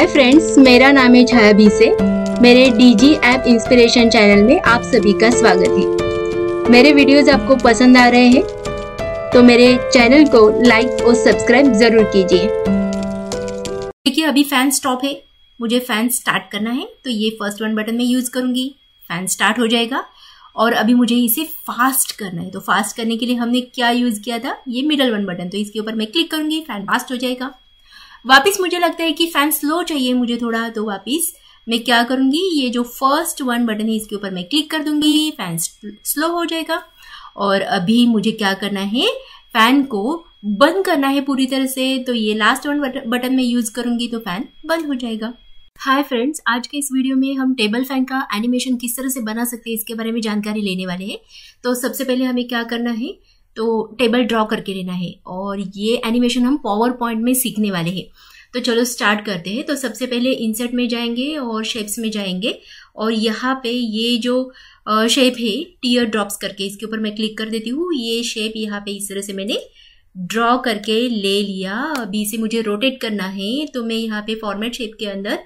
Hi friends मेरा नाम है छाया बी से। मेरे डीजी ऐप इंस्पिरेशन चैनल में आप सभी का स्वागत है। मेरे वीडियोस आपको पसंद आ रहे हैं तो मेरे चैनल को लाइक और सब्सक्राइब ज़रूर कीजिए। देखिए, अभी फ़ैन स्टॉप है। मुझे फ़ैन स्टार्ट करना है तो ये फ़र्स्ट वन बटन में यूज़ करूँगी। फ़ैन स्टार्ट हो जाएगा। और अभी मुझे इसे फास्ट करना है। तो फास्ट करने के लिए हमने क्या यूज़ किया था? ये मिडल वन बटन तो इसके ऊपर मैं क्लिक करूँगी फ़ैन फास्ट हो जाएगा। वापिस मुझे लगता है कि फ़ैन स्लो चाहिए मुझे थोड़ा तो वापिस मैं क्या करूँगी? ये जो फ़र्स्ट वन बटन है, इसके ऊपर मैं क्लिक कर दूँगी। फ़ैन स्लो हो जाएगा। और अभी मुझे क्या करना है? फ़ैन को बंद करना है पूरी तरह से। तो ये लास्ट वन बटन में यूज़ करूँगी तो फ़ैन बंद हो जाएगा। हाय फ्रेंड्स आज के इस वीडियो में हम टेबल फ़ैन का एनिमेशन किस तरह से बना सकते हैं, इसके बारे में जानकारी लेने वाले हैं। तो सबसे पहले हमें क्या करना है? तो टेबल ड्रॉ करके लेना है और ये एनिमेशन हम पावर पॉइंट में सीखने वाले हैं। तो चलो स्टार्ट करते हैं। तो सबसे पहले इंसर्ट में जाएँगे और शेप्स में जाएँगे और यहाँ पे ये जो शेप है टीयर ड्रॉप्स करके, इसके ऊपर मैं क्लिक कर देती हूँ। ये शेप यहाँ पे इस तरह से मैंने ड्रॉ करके ले लिया। अभी इसे मुझे रोटेट करना है तो मैं यहाँ पे फॉर्मेट शेप के अंदर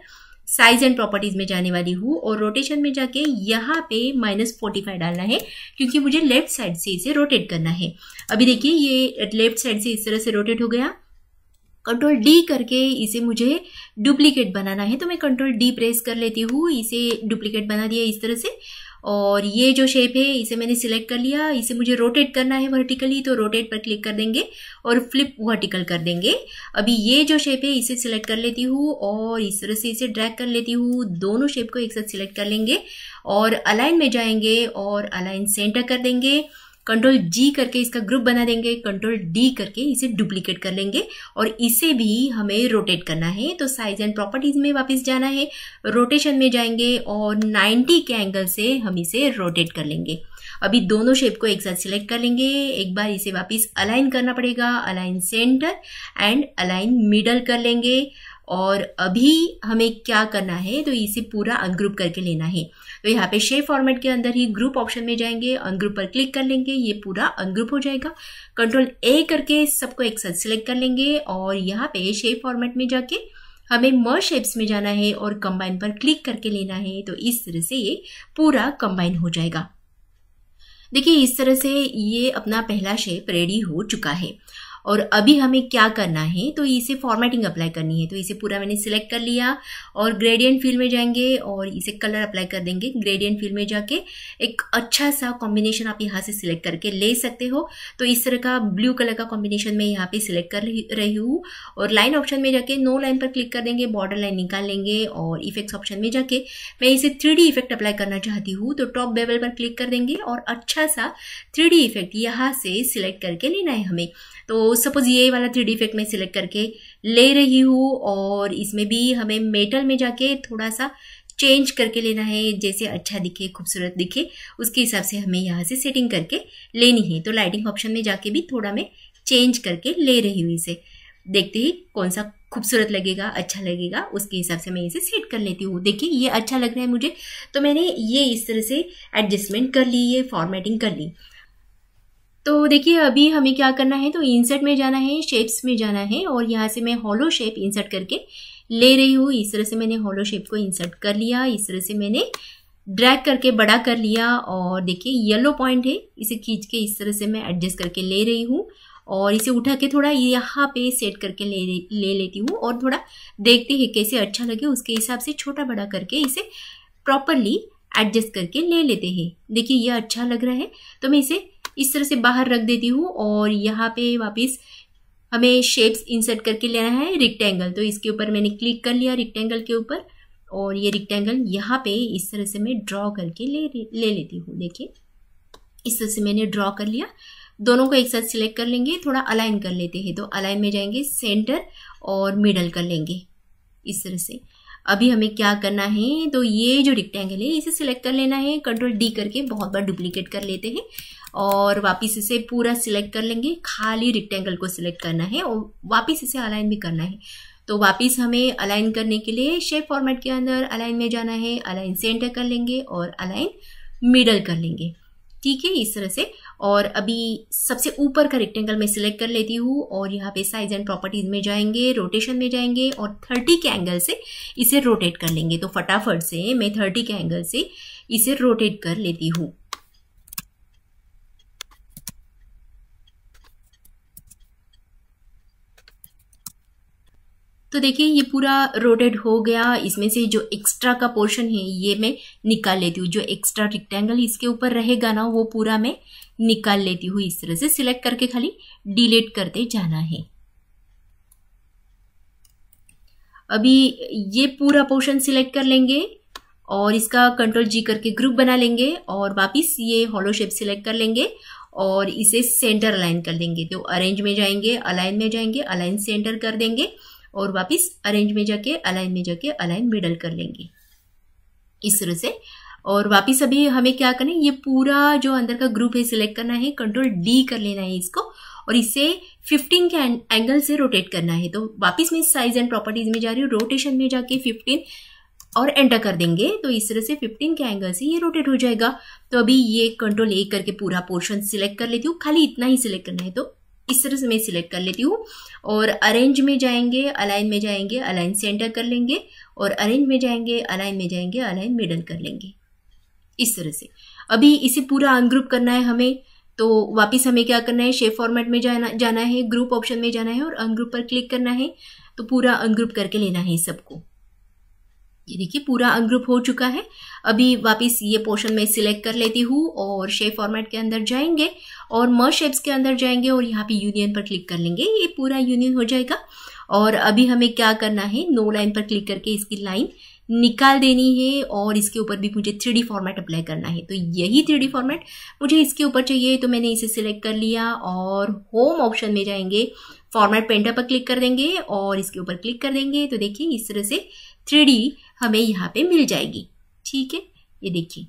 साइज़ एंड प्रॉपर्टीज़ में जाने वाली हूँ और रोटेशन में जाके यहाँ पे माइनस फोर्टी फाइव डालना है, क्योंकि मुझे लेफ़्ट साइड से इसे रोटेट करना है। अभी देखिए, ये लेफ़्ट साइड से इस तरह से रोटेट हो गया। कंट्रोल डी करके इसे मुझे डुप्लीकेट बनाना है तो मैं कंट्रोल डी प्रेस कर लेती हूँ, इसे डुप्लीकेट बना दिया इस तरह से। और ये जो शेप है, इसे मैंने सिलेक्ट कर लिया। इसे मुझे रोटेट करना है वर्टिकली तो रोटेट पर क्लिक कर देंगे और फ्लिप वर्टिकल कर देंगे। अभी ये जो शेप है, इसे सिलेक्ट कर लेती हूँ और इस तरह से इसे ड्रैग कर लेती हूँ। दोनों शेप को एक साथ सिलेक्ट कर लेंगे और अलाइन में जाएँगे और अलाइन सेंटर कर देंगे। कंट्रोल जी करके इसका ग्रुप बना देंगे कंट्रोल डी करके इसे डुप्लीकेट कर लेंगे और इसे भी हमें रोटेट करना है। तो साइज़ एंड प्रॉपर्टीज़ में वापस जाना है रोटेशन में जाएँगे और 90 के एंगल से हम इसे रोटेट कर लेंगे। अभी दोनों शेप को एक साथ सिलेक्ट कर लेंगे, एक बार इसे वापस अलाइन करना पड़ेगा align centre and align middle कर लेंगे। और अभी हमें क्या करना है तो इसे पूरा अनग्रुप करके लेना है। तो यहाँ पे शेप फॉर्मेट के अंदर ही ग्रुप ऑप्शन में जाएँगे अनग्रुप पर क्लिक कर लेंगे, ये पूरा अनग्रुप हो जाएगा। कंट्रोल ए करके सबको एक साथ सिलेक्ट कर लेंगे और यहाँ पे शेप फॉर्मेट में जाके हमें मर शेप्स में जाना है और कंबाइन पर क्लिक करके लेना है तो इस तरह से ये पूरा कंबाइन हो जाएगा। देखिए, इस तरह से ये अपना पहला शेप रेडी हो चुका है। और अभी हमें क्या करना है तो इसे फॉर्मेटिंग अप्लाई करनी है। तो इसे पूरा मैंने सिलेक्ट कर लिया और ग्रेडियंट फ़ील्ड में जाएँगे और इसे कलर अप्लाई कर देंगे। ग्रेडियंट फ़ील्ड में जाके एक अच्छा सा कॉम्बिनेशन आप यहाँ से सिलेक्ट करके ले सकते हो। तो इस तरह का ब्लू कलर का कॉम्बिनेशन मैं यहाँ पे सिलेक्ट कर रही हूँ और लाइन ऑप्शन में जाके नो लाइन पर क्लिक कर देंगे बॉर्डर लाइन निकाल लेंगे और इफेक्ट्स ऑप्शन में जाके मैं इसे थ्री इफ़ेक्ट अप्लाई करना चाहती हूँ। तो टॉप बेवल पर क्लिक कर देंगे और अच्छा सा थ्री इफ़ेक्ट यहाँ से सिलेक्ट करके लेना है हमें। तो सपोज़ ये वाला थ्री इफ़ेक्ट मैं सिलेक्ट करके ले रही हूँ और इसमें भी हमें मेटल में जाके थोड़ा सा चेंज करके लेना है, जैसे अच्छा दिखे, खूबसूरत दिखे, उसके हिसाब से हमें यहाँ से सेटिंग करके लेनी है। तो लाइटिंग ऑप्शन में जाके भी थोड़ा मैं चेंज करके ले रही हूँ इसे। देखते ही कौन सा खूबसूरत लगेगा अच्छा लगेगा, उसके हिसाब से मैं इसे सेट कर लेती हूँ। देखिए, ये अच्छा लग रहा है मुझे। तो मैंने ये इस तरह से एडजस्टमेंट कर ली, ये फॉर्मेटिंग कर ली। तो देखिए, अभी हमें क्या करना है? तो इंसर्ट में जाना है शेप्स में जाना है और यहाँ से मैं हॉलो शेप इंसर्ट करके ले रही हूँ। इस तरह से मैंने हॉलो शेप को इंसर्ट कर लिया। इस तरह से मैंने ड्रैग करके बड़ा कर लिया और देखिए येलो पॉइंट है। इसे खींच के इस तरह से मैं एडजस्ट करके ले रही हूँ और इसे उठा के थोड़ा यहाँ पे सेट करके ले ले लेती हूँ और थोड़ा देखते हैं कैसे अच्छा लगे। उसके हिसाब से छोटा बड़ा करके इसे प्रॉपरली एडजस्ट करके ले लेते हैं। देखिए ये अच्छा लग रहा है। तो मैं इसे इस तरह से बाहर रख देती हूँ और यहाँ पे वापस हमें शेप्स इंसर्ट करके लेना है रिक्टेंगल तो इसके ऊपर मैंने क्लिक कर लिया रिक्टेंगल के ऊपर और ये रिक्टेंगल यहाँ पे इस तरह से मैं ड्रॉ करके ले ले लेती हूँ। देखिए, इस तरह से मैंने ड्रॉ कर लिया। दोनों को एक साथ सिलेक्ट कर लेंगे, थोड़ा अलाइन कर लेते हैं। तो अलाइन में जाएँगे सेंटर और मिडल कर लेंगे। इस तरह से। अभी हमें क्या करना है तो ये जो रिक्टेंगल है, इसे सिलेक्ट कर लेना है कंट्रोल डी करके बहुत बार डुप्लीकेट कर लेते हैं और वापस इसे पूरा सिलेक्ट कर लेंगे, खाली रिक्टेंगल को सिलेक्ट करना है और वापस इसे अलाइन भी करना है। तो वापस हमें अलाइन करने के लिए शेप फॉर्मेट के अंदर अलाइन में जाना है अलाइन सेंटर कर लेंगे और अलाइन मिडल कर लेंगे। ठीक है, इस तरह से और अभी सबसे ऊपर का रेक्टेंगल मैं सिलेक्ट कर लेती हूँ और यहाँ पे साइज़ एंड प्रॉपर्टीज़ में जाएँगे रोटेशन में जाएँगे और थर्टी के एंगल से इसे रोटेट कर लेंगे। तो फटाफट से मैं थर्टी के एंगल से इसे रोटेट कर लेती हूँ। तो देखिए, ये पूरा रोटेट हो गया। इसमें से जो एक्स्ट्रा का पोर्शन है, ये मैं निकाल लेती हूँ। जो एक्स्ट्रा रिक्टेंगल इसके ऊपर रहेगा ना, वो पूरा मैं निकाल लेती हूँ। इस तरह से सिलेक्ट करके खाली डिलीट करते जाना है। अभी ये पूरा पोर्शन सिलेक्ट कर लेंगे और इसका कंट्रोल जी करके ग्रुप बना लेंगे और वापिस ये हॉलो शेप सिलेक्ट कर लेंगे और इसे सेंटर अलाइन कर देंगे। तो अरेंज में जाएँगे अलाइन में जाएँगे अलाइन सेंटर कर देंगे। और वापस अरेंज में जाके अलाइन में जाके अलाइन मिडल कर लेंगे। इस तरह से। और वापस अभी हमें क्या करना है? ये पूरा जो अंदर का ग्रुप है सिलेक्ट करना है कंट्रोल डी कर लेना है इसको। और इसे 15 के एंगल से रोटेट करना है। तो वापस मैं साइज़ एंड प्रॉपर्टीज़ में जा रही हूँ रोटेशन में जाके 15 और एंटर कर देंगे। तो इस तरह से 15 के एंगल से ये रोटेट हो जाएगा। तो अभी ये कंट्रोल ए करके पूरा पोर्शन सिलेक्ट कर लेती हूँ। खाली इतना ही सिलेक्ट करना है तो। इस तरह से मैं सिलेक्ट कर लेती हूँ। और अरेंज में जाएँगे अलाइन में जाएँगे अलाइन सेंटर कर लेंगे और अरेंज में जाएँगे अलाइन में जाएँगे अलाइन मिडल कर लेंगे। इस तरह से। अभी इसे पूरा अनग्रुप करना है हमें तो वापस हमें क्या करना है? शेप फॉर्मेट में जाना जाना है ग्रुप ऑप्शन में जाना है और अनग्रुप पर क्लिक करना है। तो पूरा अनग्रुप करके लेना है सबको। ये देखिए, पूरा अनग्रुप हो चुका है। अभी वापस ये पोर्शन में सिलेक्ट कर लेती हूँ और शेप फॉर्मेट के अंदर जाएँगे और मर शेप्स के अंदर जाएँगे और यहाँ पे यूनियन पर क्लिक कर लेंगे। ये पूरा यूनियन हो जाएगा। और अभी हमें क्या करना है? नो लाइन पर क्लिक करके इसकी लाइन निकाल देनी है और इसके ऊपर भी मुझे थ्री फॉर्मेट अप्लाई करना है। तो यही थ्री फॉर्मेट मुझे इसके ऊपर चाहिए। तो मैंने इसे सिलेक्ट कर लिया और होम ऑप्शन में जाएँगे। फॉर्मेट पेंटर पर क्लिक कर देंगे और इसके ऊपर क्लिक कर देंगे। तो देखिए, इस तरह से थ्री हमें यहाँ पे मिल जाएगी। ठीक है? ये देखिए।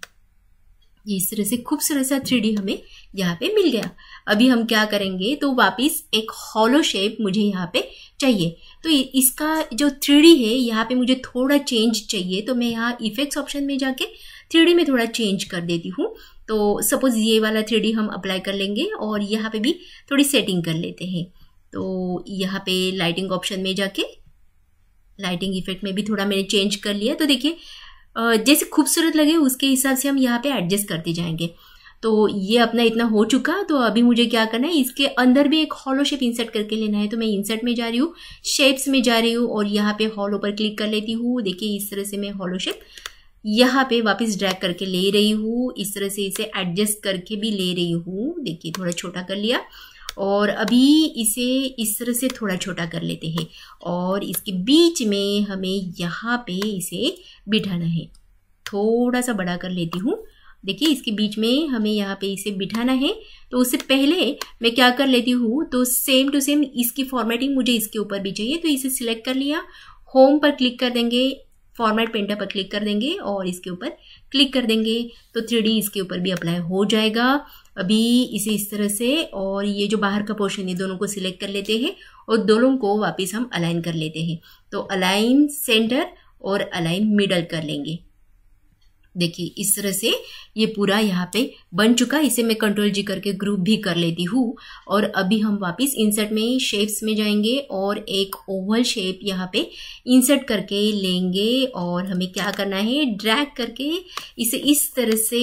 ये इस तरह से खूबसूरत सा थ्री हमें यहाँ पे मिल गया। अभी हम क्या करेंगे तो वापिस एक हॉलो शेप मुझे यहाँ पे चाहिए। तो इसका जो थ्री है, यहाँ पे मुझे थोड़ा चेंज चाहिए तो मैं यहाँ इफेक्ट्स ऑप्शन में जाके थ्री में थोड़ा चेंज कर देती हूँ। तो सपोज़ ये वाला थ्री हम अप्लाई कर लेंगे और यहाँ पे भी थोड़ी सेटिंग कर लेते हैं। तो यहाँ पे लाइटिंग ऑप्शन में जाके लाइटिंग इफ़ेक्ट में भी थोड़ा मैंने चेंज कर लिया। तो देखिए जैसे खूबसूरत लगे, उसके हिसाब से हम यहाँ पे एडजस्ट करते जाएँगे। तो ये अपना इतना हो चुका तो अभी मुझे क्या करना है, इसके अंदर भी एक हॉलो शेप इंसर्ट करके लेना है। तो मैं इंसर्ट में जा रही हूँ शेप्स में जा रही हूँ और यहाँ पे हॉलो पर क्लिक कर लेती हूँ। देखिए, इस तरह से मैं हॉलो शेप यहाँ पे वापस ड्रैग करके ले रही हूँ। इस तरह से इसे एडजस्ट करके भी ले रही हूँ। देखिए, थोड़ा छोटा कर लिया। और अभी इसे इस तरह से थोड़ा छोटा कर लेते हैं और इसके बीच में हमें यहाँ पे इसे बिठाना है। थोड़ा सा बड़ा कर लेती हूँ। देखिए, इसके बीच में हमें यहाँ पे इसे बिठाना है। तो उससे पहले मैं क्या कर लेती हूँ तो सेम टू सेम इसकी फॉर्मेटिंग मुझे इसके ऊपर भी चाहिए। तो इसे सिलेक्ट कर लिया। होम पर क्लिक कर देंगे फॉर्मेट पेंटर पर क्लिक कर देंगे और इसके ऊपर क्लिक कर देंगे तो थ्री इसके ऊपर भी अप्लाई हो जाएगा। अभी इसे इस तरह से और ये जो बाहर का पोर्शन है, दोनों को सिलेक्ट कर लेते हैं और दोनों को वापस हम अलाइन कर लेते हैं। तो अलाइन सेंटर और अलाइन मिडल कर लेंगे। देखिए, इस तरह से ये पूरा यहाँ पे बन चुका इसे मैं कंट्रोल जी करके ग्रुप भी कर लेती हूँ। और अभी हम वापस इंसर्ट में शेप्स में जाएँगे और एक ओवल शेप यहाँ पे इंसर्ट करके लेंगे और हमें क्या करना है? ड्रैग करके इसे इस तरह से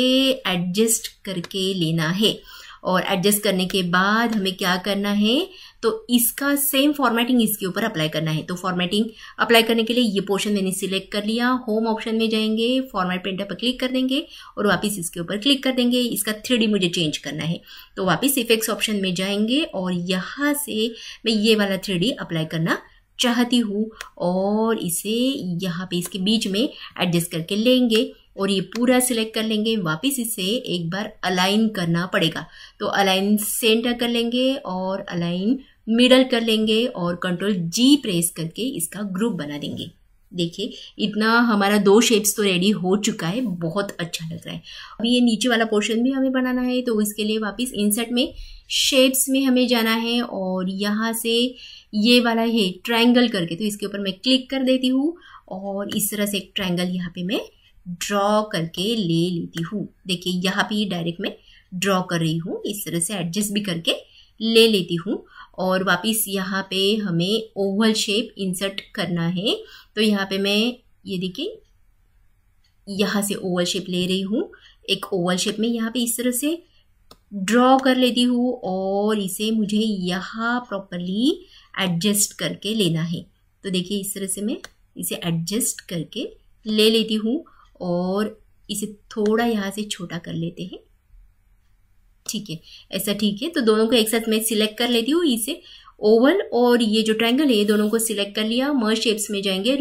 एडजस्ट करके लेना है। और एडजस्ट करने के बाद हमें क्या करना है? तो इसका सेम फॉर्मेटिंग इसके ऊपर अप्लाई करना है। तो फॉर्मेटिंग अप्लाई करने के लिए ये पोर्शन मैंने सिलेक्ट कर लिया। होम ऑप्शन में जाएँगे फॉर्मेट प्रिंटर पर क्लिक कर देंगे और वापस इसके ऊपर क्लिक कर देंगे। इसका थ्री मुझे चेंज करना है। तो वापस इफेक्ट्स ऑप्शन में जाएँगे और यहाँ से मैं ये वाला थ्री अप्लाई करना चाहती हूँ और इसे यहाँ पे इसके बीच में एडजस्ट करके लेंगे और ये पूरा सिलेक्ट कर लेंगे। वापस इसे एक बार अलाइन करना पड़ेगा। तो अलाइन सेंटर कर लेंगे और अलाइन मिडल कर लेंगे और कंट्रोल जी प्रेस करके इसका ग्रुप बना देंगे। देखिए, इतना हमारा दो शेप्स तो रेडी हो चुका है, बहुत अच्छा लग रहा है। अभी ये नीचे वाला पोर्शन भी हमें बनाना है तो इसके लिए वापस इंसर्ट में शेप्स में हमें जाना है और यहाँ से ये वाला है ट्रायंगल करके तो इसके ऊपर मैं क्लिक कर देती हूँ और इस तरह से एक ट्रायंगल यहाँ पे मैं ड्रॉ करके ले लेती हूँ। देखिए, यहाँ पे डायरेक्ट में ड्रॉ कर रही हूँ, इस तरह से एडजस्ट भी करके ले लेती हूँ। और वापस यहाँ पे हमें ओवल शेप इंसर्ट करना है। तो यहाँ पे मैं ये देखिए, यहाँ से ओवल शेप ले रही हूँ। एक ओवल शेप में यहाँ पे इस तरह से ड्रॉ कर लेती हूँ और इसे मुझे यहाँ प्रॉपरली एडजस्ट करके लेना है। तो देखिए, इस तरह से मैं इसे एडजस्ट करके ले लेती हूँ और इसे थोड़ा यहाँ से छोटा कर लेते हैं। ठीक है, ऐसा ठीक है। तो दोनों को एक साथ मैं सिलेक्ट कर लेती हूँ इसे। ओवल और ये जो ट्रायंगल है, ये दोनों को सिलेक्ट कर लिया। मर्ज शेप्स में जाएँगे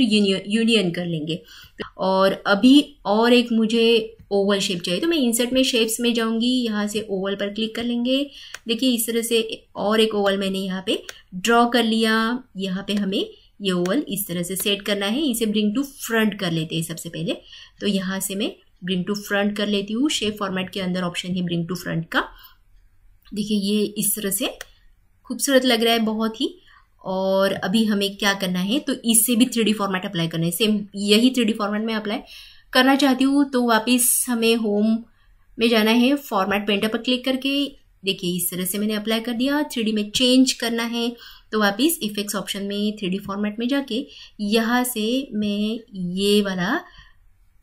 यूनियन कर लेंगे। और अभी और एक मुझे ओवल शेप चाहिए। तो मैं इंसर्ट में शेप्स में जाऊँगी। यहाँ से ओवल पर क्लिक कर लेंगे। देखिए, इस तरह से और एक ओवल मैंने यहाँ पे ड्रॉ कर लिया। यहाँ पे हमें ये ओवल इस तरह से सेट करना है। इसे ब्रिंग टू फ्रंट कर लेते हैं सबसे पहले। तो यहाँ से मैं ब्रिंग टू फ्रंट कर लेती हूँ। शेप फॉर्मेट के अंदर ऑप्शन है ब्रिंग टू फ्रंट का। देखिए, ये इस तरह से खूबसूरत लग रहा है बहुत ही। और अभी हमें क्या करना है? तो इससे भी थ्री फॉर्मेट अप्लाई करना है। सेम यही थ्री फॉर्मेट में अप्लाई करना चाहती हूँ। तो वापस हमें होम में जाना है। फॉर्मेट पेंटर पर क्लिक करके। देखिए, इस तरह से मैंने अप्लाई कर दिया। थ्री में चेंज करना है। तो वापस इफेक्ट्स ऑप्शन में थ्री फॉर्मेट में जाके यहाँ से मैं ये वाला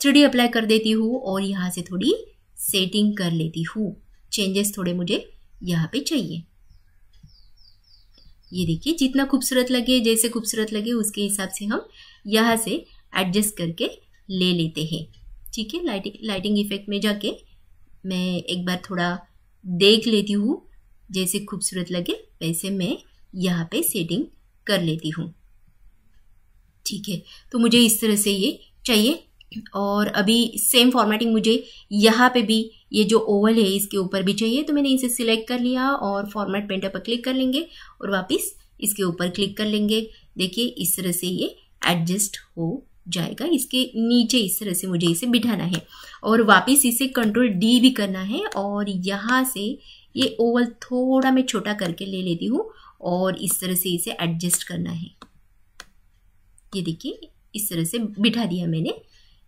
थ्री अप्लाई कर देती हूँ और यहाँ से थोड़ी सेटिंग कर लेती हूँ। चेंजेस थोड़े मुझे यहाँ पे चाहिए। ये देखिए, जितना खूबसूरत लगे, जैसे खूबसूरत लगे, उसके हिसाब से हम यहाँ से एडजस्ट करके ले लेते हैं। ठीक है? लाइटिंग लाइटिंग इफ़ेक्ट में जाके मैं एक बार थोड़ा देख लेती हूँ। जैसे खूबसूरत लगे, वैसे मैं यहाँ पे सेटिंग कर लेती हूँ। ठीक है? तो मुझे इस तरह से ये चाहिए। और अभी सेम फॉर्मेटिंग मुझे यहाँ पे भी ये जो ओवल है इसके ऊपर भी चाहिए तो मैंने इसे सिलेक्ट कर लिया और फॉर्मेट पेंटर पर क्लिक कर लेंगे और वापस इसके ऊपर क्लिक कर लेंगे। देखिए, इस तरह से ये एडजस्ट हो जाएगा। इसके नीचे इस तरह से मुझे इसे बिठाना है और वापस इसे कंट्रोल डी भी करना है और यहाँ से ये ओवल थोड़ा मैं छोटा करके ले लेती हूँ और इस तरह से इसे एडजस्ट करना है। ये देखिए, इस तरह से बिठा दिया मैंने।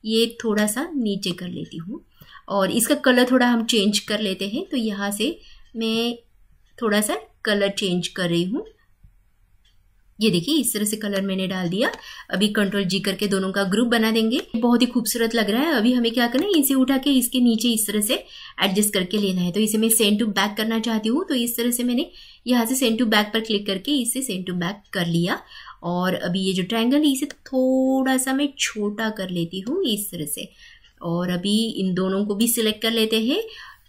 ये थोड़ा सा नीचे कर लेती हूँ। और इसका कलर थोड़ा हम चेंज कर लेते हैं तो यहाँ से मैं थोड़ा सा कलर चेंज कर रही हूँ। ये देखिए, इस तरह से कलर मैंने डाल दिया। अभी कंट्रोल जी करके दोनों का ग्रुप बना देंगे। बहुत ही खूबसूरत लग रहा है। अभी हमें क्या करना है? इसे उठा के इसके नीचे इस तरह से एडजस्ट करके लेना है। तो इसे मैं सेंड टू बैक करना चाहती हूँ। तो इस तरह से मैंने यहाँ से सेंड टू बैक पर क्लिक करके इसे सेंड टू बैक कर लिया। और अभी ये जो ट्रायंगल है, इसे थोड़ा सा मैं छोटा कर लेती हूँ इस तरह से। और अभी इन दोनों को भी सिलेक्ट कर लेते हैं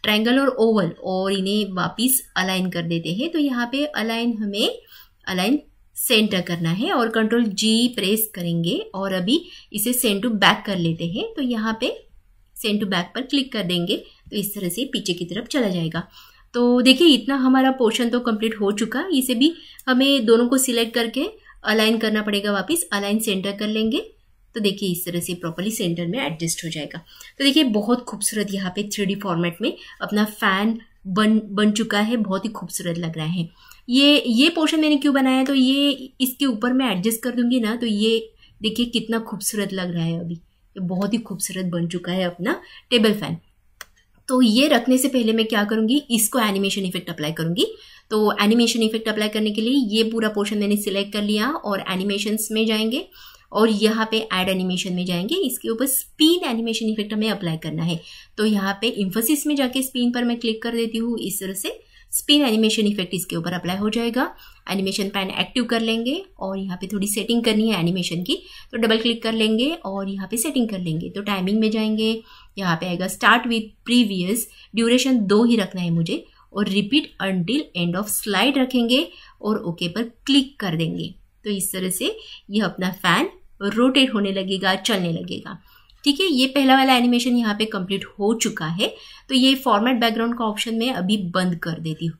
ट्रायंगल और ओवल और इन्हें वापिस अलाइन कर देते हैं। तो यहाँ पे अलाइन हमें अलाइन सेंटर करना है और कंट्रोल जी प्रेस करेंगे और अभी इसे सेंड टू बैक कर लेते हैं। तो यहाँ पे सेंड टू बैक पर क्लिक कर देंगे तो इस तरह से पीछे की तरफ़ चला जाएगा। तो देखिए, इतना हमारा पोर्शन तो कंप्लीट हो चुका। इसे भी हमें दोनों को सिलेक्ट करके अलाइन करना पड़ेगा वापस अलाइन सेंटर कर लेंगे। तो देखिए, इस तरह से प्रॉपरली सेंटर में एडजस्ट हो जाएगा। तो देखिए, बहुत खूबसूरत यहाँ पे थ्री फॉर्मेट में अपना फ़ैन बन बन चुका है, बहुत ही खूबसूरत लग रहा है। ये ये पोर्शन मैंने क्यों बनाया? तो ये इसके ऊपर मैं एडजस्ट कर दूँगी ना तो ये देखिए कितना खूबसूरत लग रहा है अभी। ये बहुत ही खूबसूरत बन चुका है अपना टेबल फ़ैन तो ये रखने से पहले मैं क्या करूँगी, इसको एनिमेशन इफ़ेक्ट अप्लाई करूँगी। तो एनिमेशन इफ़ेक्ट अप्लाई करने के लिए ये पूरा पोर्शन मैंने सिलेक्ट कर लिया और एनिमेशन में जाएँगे और यहाँ पे एड एनिमेशन में जाएँगे। इसके ऊपर स्पीन एनिमेशन इफ़ेक्ट हमें अप्लाई करना है। तो यहाँ पे इन्फोसिस में जाके स्पीन पर मैं क्लिक कर देती हूँ, इस तरह से स्पिन एनिमेशन इफ़ेक्ट इसके ऊपर अप्लाई हो जाएगा। एनिमेशन पैन एक्टिव कर लेंगे और यहाँ पे थोड़ी सेटिंग करनी है एनिमेशन की। तो डबल क्लिक कर लेंगे और यहाँ पे सेटिंग कर लेंगे। तो टाइमिंग में जाएँगे। यहाँ पे आएगा। स्टार्ट विथ प्रीवियस ड्यूरेशन दो ही रखना है मुझे। और repeat until end of slide रखेंगे और ओके पर क्लिक कर देंगे। तो इस तरह से यह अपना फ़ैन रोटेट होने लगेगा, चलने लगेगा। ठीक है, ये पहला वाला एनिमेशन यहाँ पे कंप्लीट हो चुका है। तो ये फॉर्मेट बैकग्राउंड का ऑप्शन मैं अभी बंद कर देती हूँ।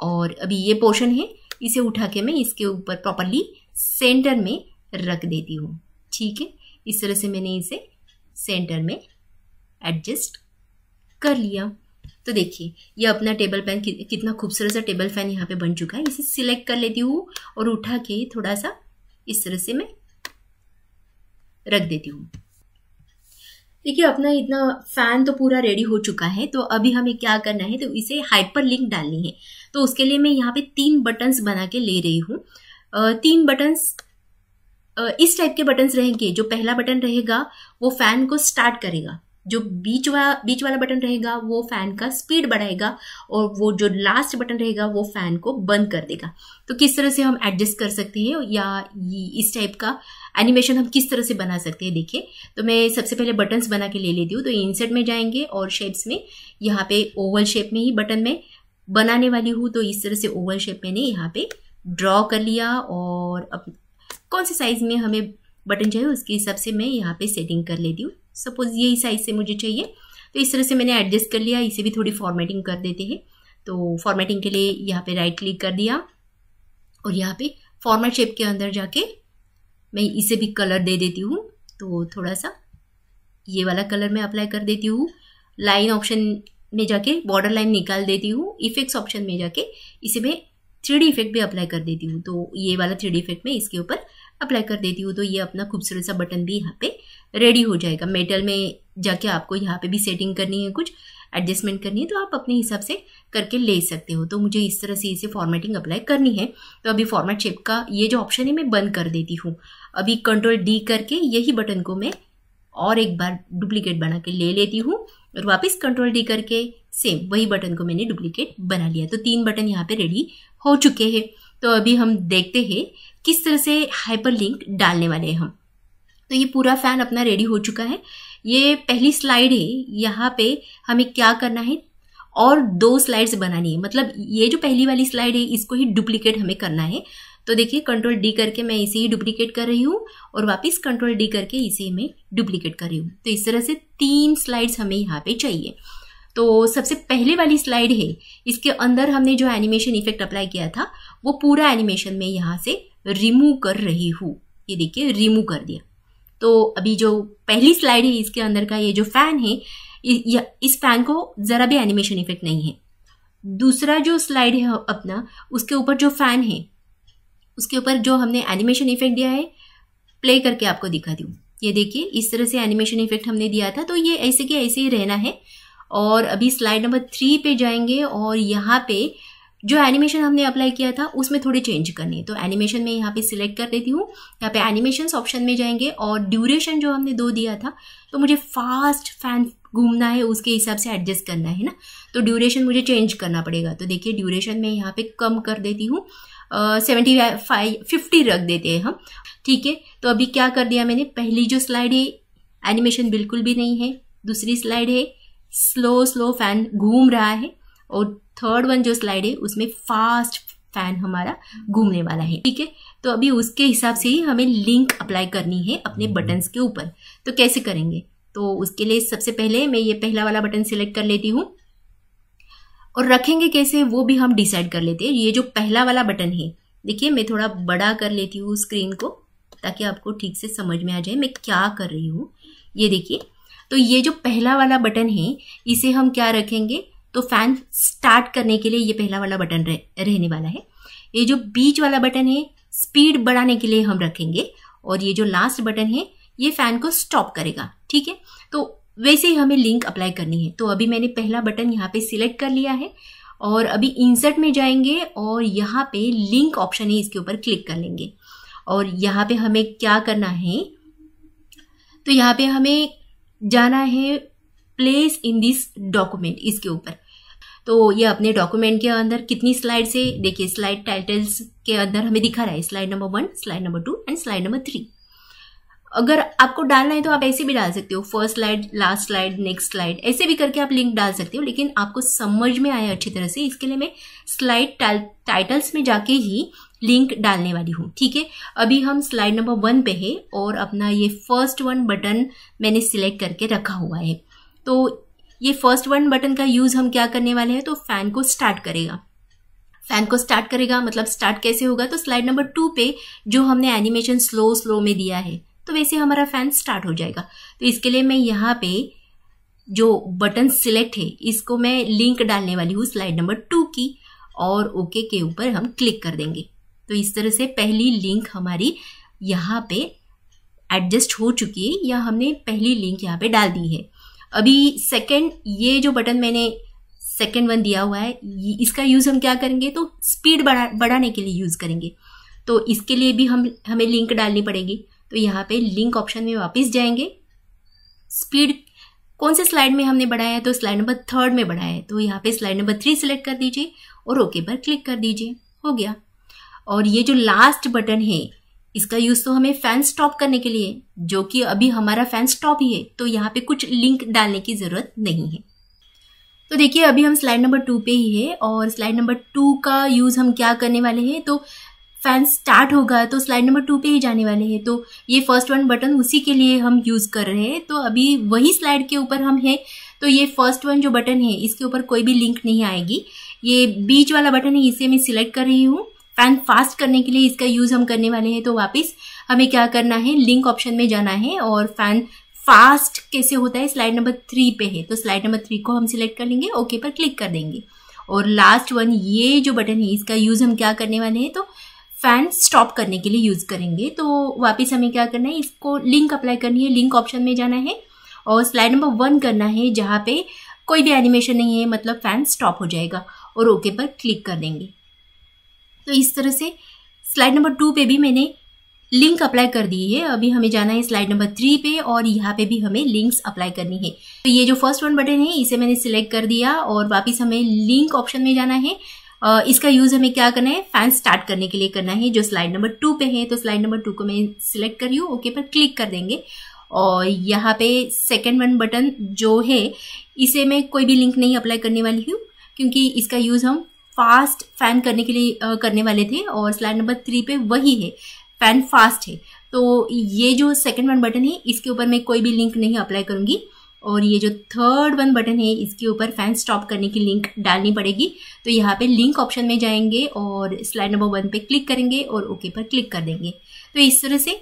और अभी ये पोर्शन है, इसे उठा के मैं इसके ऊपर प्रॉपरली सेंटर में रख देती हूँ। ठीक है, इस तरह से मैंने इसे सेंटर में एडजस्ट कर लिया। तो देखिए, ये अपना टेबल फ़ैन कितना खूबसूरत सा टेबल फ़ैन यहाँ पे बन चुका है। इसे सिलेक्ट कर लेती हूँ और उठा के थोड़ा सा इस तरह से मैं रख देती हूँ। देखिए, अपना इतना फ़ैन तो पूरा रेडी हो चुका है। तो अभी हमें क्या करना है? तो इसे हाइपर लिंक डालनी है। तो उसके लिए मैं यहाँ पे तीन बटन्स बना के ले रही हूँ। तीन बटन्स इस टाइप के बटन्स रहेंगे। जो पहला बटन रहेगा, वो फ़ैन को स्टार्ट करेगा। जो बीच वाला बीच वाला बटन रहेगा, वो फ़ैन का स्पीड बढ़ाएगा और वो जो लास्ट बटन रहेगा, वो फ़ैन को बंद कर देगा। तो किस तरह से हम एडजस्ट कर सकते हैं या इस टाइप का एनिमेशन हम किस तरह से बना सकते हैं, देखिए। तो मैं सबसे पहले बटन्स बना के ले लेती हूँ। तो इंसर्ट में जाएँगे और शेप्स में, यहाँ पे ओवल शेप में ही बटन में बनाने वाली हूँ। तो इस तरह से ओवल शेप मैंने यहाँ पे ड्रॉ कर लिया और अब कौन से साइज़ में हमें बटन चाहिए, उसके हिसाब से मैं यहाँ पे सेटिंग कर लेती हूँ। सपोज़ यही साइज़ से मुझे चाहिए तो इस तरह से मैंने एडजस्ट कर लिया, इसे भी थोड़ी फॉर्मेटिंग कर देते हैं। तो फॉर्मेटिंग के लिए यहाँ पे राइट क्लिक कर दिया और यहाँ पे फॉर्मेट शेप के अंदर जाके मैं इसे भी कलर दे देती हूँ। तो थोड़ा सा ये वाला कलर मैं अप्लाई कर देती हूँ। लाइन ऑप्शन में जाके बॉर्डर लाइन निकाल देती हूँ। इफेक्ट्स ऑप्शन में जाके इसे मैं थ्री इफ़ेक्ट भी अप्लाई कर देती हूँ। तो ये वाला थ्री इफ़ेक्ट मैं इसके ऊपर अप्लाई कर देती हूँ। तो ये अपना खूबसूरत सा बटन भी यहाँ पे रेडी हो जाएगा। मेटल में जाके आपको यहाँ पे भी सेटिंग करनी है, कुछ एडजस्टमेंट करनी है तो आप अपने हिसाब से करके ले सकते हो। तो मुझे इस तरह से इसे फॉर्मेटिंग अप्लाई करनी है। तो अभी फॉर्मेट शेप का ये जो ऑप्शन है, मैं बंद कर देती हूँ। अभी कंट्रोल डी करके यही बटन को मैं और एक बार डुप्लीकेट बना के ले लेती हूँ और वापस कंट्रोल डी करके सेम वही बटन को मैंने डुप्लीकेट बना लिया। तो तीन बटन यहाँ पे रेडी हो चुके हैं। तो अभी हम देखते हैं किस तरह से हाइपर लिंक डालने वाले हैं हम। तो ये पूरा फ़ैन अपना रेडी हो चुका है। ये पहली स्लाइड है, यहाँ पे हमें क्या करना है? और दो स्लाइड्स बनानी है। मतलब ये जो पहली वाली स्लाइड है, इसको ही डुप्लीकेट हमें करना है। तो देखिए कंट्रोल डी करके मैं इसे ही डुप्लीकेट कर रही हूँ और वापस कंट्रोल डी करके इसे मैं डुप्लीकेट कर रही हूँ। तो इस तरह से तीन स्लाइड्स हमें यहाँ पे चाहिए। तो सबसे पहले वाली स्लाइड है, इसके अंदर हमने जो एनिमेशन इफ़ेक्ट अप्लाई किया था, वो पूरा एनिमेशन में यहाँ से रिमूव कर रही हूँ। ये देखिए रिमूव कर दिया। तो अभी जो पहली स्लाइड है, इसके अंदर का ये जो फ़ैन है इस फ़ैन को जरा भी एनिमेशन इफ़ेक्ट नहीं है। दूसरा जो स्लाइड है अपना, उसके ऊपर जो फ़ैन है, उसके ऊपर जो हमने एनिमेशन इफ़ेक्ट दिया है प्ले करके आपको दिखा दूँ। ये देखिए, इस तरह से एनिमेशन इफ़ेक्ट हमने दिया था तो ये ऐसे के ऐसे ही रहना है। और अभी स्लाइड नंबर थ्री पे जाएँगे और यहाँ पे जो एनिमेशन हमने अप्लाई किया था, उसमें थोड़े चेंज करने तो एनिमेशन में यहाँ पे सिलेक्ट कर देती हूँ। यहाँ पे एनिमेशन ऑप्शन में जाएँगे और ड्यूरेशन जो हमने दो दिया था तो मुझे फास्ट फ़ैन घूमना है, उसके हिसाब से एडजस्ट करना है ना? तो ड्यूरेशन मुझे चेंज करना पड़ेगा। तो देखिए ड्यूरेशन में यहाँ पे कम कर देती हूँ। सेवेंटी फाइव फिफ्टी रख देते हैं हम। ठीक है? तो अभी क्या कर दिया मैंने? पहली जो स्लाइड है एनिमेशन बिल्कुल भी नहीं है। दूसरी स्लाइड है स्लो स्लो फ़ैन घूम रहा है। और थर्ड वन जो स्लाइड है, उसमें फास्ट फ़ैन हमारा घूमने वाला है, ठीक है? तो अभी उसके हिसाब से ही हमें लिंक अप्लाई करनी है अपने बटन्स के ऊपर। तो कैसे करेंगे? तो उसके लिए सबसे पहले मैं ये पहला वाला बटन सिलेक्ट कर लेती हूँ। और रखेंगे कैसे? वो भी हम डिसाइड कर लेते हैं। ये जो पहला वाला बटन है, देखिए, मैं थोड़ा बड़ा कर लेती हूँ स्क्रीन को, ताकि आपको ठीक से समझ में आ जाए, मैं क्या कर रही हूँ। ये देखिए तो ये जो पहला वाला बटन है, इसे हम क्या रखेंगे? तो फ़ैन स्टार्ट करने के लिए ये पहला वाला बटन रह, रहने वाला है। ये जो बीच वाला बटन है स्पीड बढ़ाने के लिए हम रखेंगे और ये जो लास्ट बटन है ये फ़ैन को स्टॉप करेगा ठीक है? तो वैसे ही हमें लिंक अप्लाई करनी है। तो अभी मैंने पहला बटन यहाँ पे सिलेक्ट कर लिया है और अभी इंसर्ट में जाएँगे और यहाँ पे लिंक ऑप्शन है इसके ऊपर क्लिक कर लेंगे। और यहाँ पे हमें क्या करना है तो यहाँ पे हमें जाना है प्लेस इन दिस डॉक्यूमेंट इसके ऊपर। तो ये अपने डॉक्यूमेंट के अंदर कितनी स्लाइड से देखिए स्लाइड टाइटल्स के अंदर हमें दिखा रहा है। Slide number one slide number two and slide number three अगर आपको डालना है तो आप ऐसे भी डाल सकते हो। First slide last slide next slide ऐसे भी करके आप लिंक डाल सकते हो, लेकिन आपको समझ में आए अच्छी तरह से। इसके लिए मैं स्लाइड टाइटल्स में जाके ही लिंक डालने वाली हूँ, ठीक है? अभी हम स्लाइड नंबर वन पे है और अपना ये फ़र्स्ट वन बटन मैंने सिलेक्ट करके रखा हुआ है। तो ये फ़र्स्ट वन बटन का यूज़ हम क्या करने वाले हैं? तो फ़ैन को स्टार्ट करेगा। फ़ैन को स्टार्ट करेगा मतलब स्टार्ट कैसे होगा? तो स्लाइड नंबर टू पे जो हमने एनिमेशन स्लो स्लो में दिया है तो वैसे हमारा फ़ैन स्टार्ट हो जाएगा। तो इसके लिए मैं यहाँ पे जो बटन सिलेक्ट है, इसको मैं लिंक डालने वाली हूँ स्लाइड नंबर टू की, और ओके के ऊपर हम क्लिक कर देंगे। तो इस तरह से पहली लिंक हमारी यहाँ पे एडजस्ट हो चुकी है, या हमने पहली लिंक यहाँ पे डाल दी है। अभी सेकंड ये जो बटन मैंने सेकंड वन दिया हुआ है इसका यूज़ हम क्या करेंगे? तो स्पीड बढ़ा, बढ़ाने के लिए यूज़ करेंगे। तो इसके लिए भी हम, हमें लिंक डालनी पड़ेगी। तो यहाँ पे लिंक ऑप्शन में वापस जाएँगे। स्पीड कौन से स्लाइड में हमने बढ़ाया है? तो स्लाइड नंबर थर्ड में बढ़ाया है। तो यहाँ पे स्लाइड नंबर थ्री सिलेक्ट कर दीजिए और ओके पर क्लिक कर दीजिए। हो गया। और ये जो लास्ट बटन है इसका यूज़ तो हमें फ़ैन स्टॉप करने के लिए, जो कि अभी हमारा फ़ैन स्टॉप ही है तो यहाँ पे कुछ लिंक डालने की ज़रूरत नहीं है। तो देखिए, अभी हम स्लाइड नंबर टू पे ही है, और स्लाइड नंबर टू का यूज़ हम क्या करने वाले हैं? तो फ़ैन स्टार्ट होगा तो स्लाइड नंबर टू पे ही जाने वाले हैं। तो ये फ़र्स्ट वन बटन उसी के लिए हम यूज़ कर रहे हैं। तो अभी वही स्लाइड के ऊपर हम हैं तो ये फ़र्स्ट वन जो बटन है, इसके ऊपर कोई भी लिंक नहीं आएगी। ये बीच वाला बटन है, इसे मैं सिलेक्ट कर रही हूँ। फ़ैन फास्ट करने के लिए इसका यूज़ हम करने वाले हैं तो वापस हमें क्या करना है? लिंक ऑप्शन में जाना है और फ़ैन फास्ट कैसे होता है? स्लाइड नंबर थ्री पे है। तो स्लाइड नंबर थ्री को हम सिलेक्ट कर लेंगे ओके पर क्लिक कर देंगे। और लास्ट वन ये जो बटन है, इसका यूज़ हम क्या करने वाले हैं? तो फ़ैन स्टॉप करने के लिए यूज़ करेंगे। तो वापस हमें क्या करना है? इसको लिंक अप्लाई करनी है। लिंक ऑप्शन में जाना है और स्लाइड नंबर वन करना है, जहाँ पे कोई भी एनिमेशन नहीं है मतलब फ़ैन स्टॉप हो जाएगा। और ओके पर क्लिक कर देंगे। तो इस तरह से स्लाइड नंबर टू पे भी मैंने लिंक अप्लाई कर दी है। अभी हमें जाना है स्लाइड नंबर थ्री पे और यहाँ पे भी हमें लिंक्स अप्लाई करनी है। तो ये जो फ़र्स्ट वन बटन है, इसे मैंने सिलेक्ट कर दिया और वापस हमें लिंक ऑप्शन में जाना है। इसका यूज़ हमें क्या करना है? फ़ैन स्टार्ट करने के लिए करना है। जो स्लाइड नंबर टू पे है तो स्लाइड नंबर टू को मैं सिलेक्ट कर रही हूँ। ओके पर क्लिक कर देंगे। और यहाँ पे सेकेंड वन बटन जो है, इसे मैं कोई भी लिंक नहीं अप्लाई करने वाली हूँ, क्योंकि इसका यूज़ हम फास्ट फ़ैन करने के लिए आ, करने वाले थे और स्लाइड नंबर थ्री पे वही है फ़ैन फास्ट है। तो ये जो सेकंड वन बटन है इसके ऊपर मैं कोई भी लिंक नहीं अप्लाई करूँगी और ये जो थर्ड वन बटन है इसके ऊपर फ़ैन स्टॉप करने की लिंक डालनी पड़ेगी। तो यहाँ पे लिंक ऑप्शन में जाएँगे और स्लाइड नंबर वन पे क्लिक करेंगे और ओके पर क्लिक कर देंगे। तो इस तरह से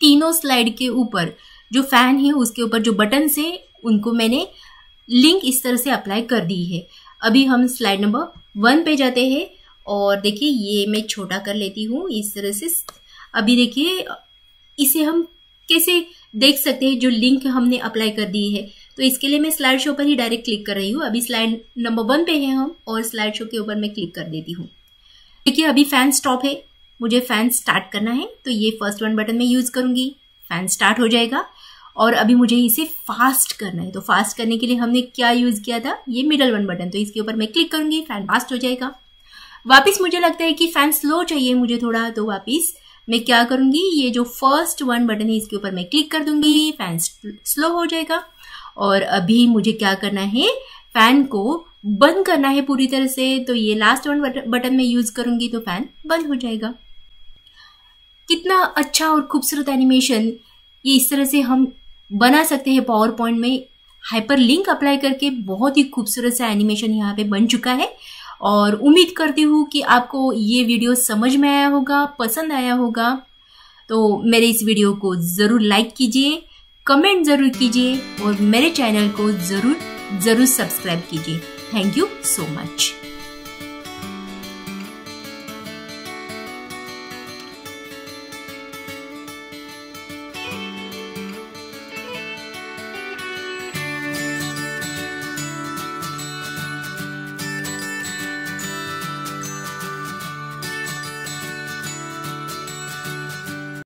तीनों स्लाइड के ऊपर जो फ़ैन है उसके ऊपर जो बटन है उनको मैंने लिंक इस तरह से अप्लाई कर दी है। अभी हम स्लाइड नंबर वन पे जाते हैं और देखिए, ये मैं छोटा कर लेती हूँ इस तरह से। अभी देखिए, इसे हम कैसे देख सकते हैं जो लिंक हमने अप्लाई कर दी है। तो इसके लिए मैं स्लाइड शो पर ही डायरेक्ट क्लिक कर रही हूँ। अभी स्लाइड नंबर वन पे हैं हम और स्लाइड शो के ऊपर मैं क्लिक कर देती हूँ। देखिए, अभी फ़ैन स्टॉप है। मुझे फ़ैन स्टार्ट करना है। तो ये फ़र्स्ट वन बटन में यूज़ करूँगी। फ़ैन स्टार्ट हो जाएगा। और अभी मुझे इसे फास्ट करना है। तो फास्ट करने के लिए हमने क्या यूज़ किया था? ये मिडल वन बटन तो इसके ऊपर मैं क्लिक करूँगी फ़ैन फास्ट हो जाएगा। वापिस मुझे लगता है कि फ़ैन स्लो चाहिए मुझे थोड़ा तो वापिस मैं क्या करूँगी? ये जो फ़र्स्ट वन बटन है, इसके ऊपर मैं क्लिक कर दूँगी। फ़ैन स्लो हो जाएगा। और अभी मुझे क्या करना है? फ़ैन को बंद करना है पूरी तरह से। तो ये लास्ट वन बटन में यूज़ करूँगी तो फ़ैन बंद हो जाएगा। कितना अच्छा और खूबसूरत एनिमेशन ये इस तरह से हम बना सकते हैं पावर पॉइंट में। हाइपर लिंक अप्लाई करके बहुत ही खूबसूरत सा एनिमेशन यहाँ पे बन चुका है। और उम्मीद करती हूँ कि आपको ये वीडियो समझ में आया होगा, पसंद आया होगा। तो मेरे इस वीडियो को ज़रूर लाइक कीजिए कमेंट ज़रूर कीजिए और मेरे चैनल को ज़रूर ज़रूर सब्सक्राइब कीजिए। Thank you so much